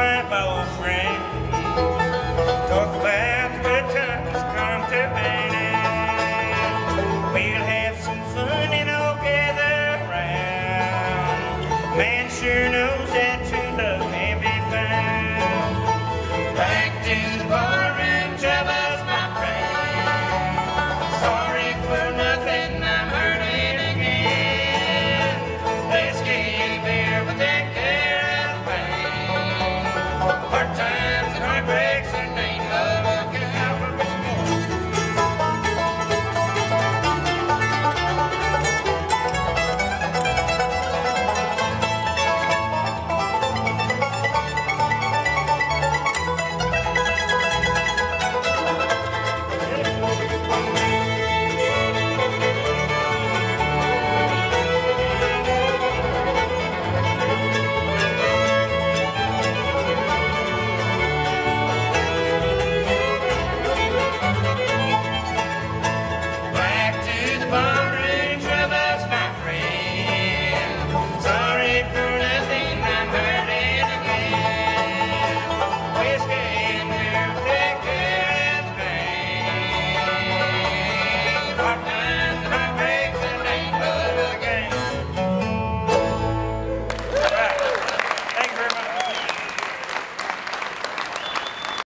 old. Talk about the good times. We'll have some fun and all. Man sure knows that true love can be found. Back to the bar. goodbye.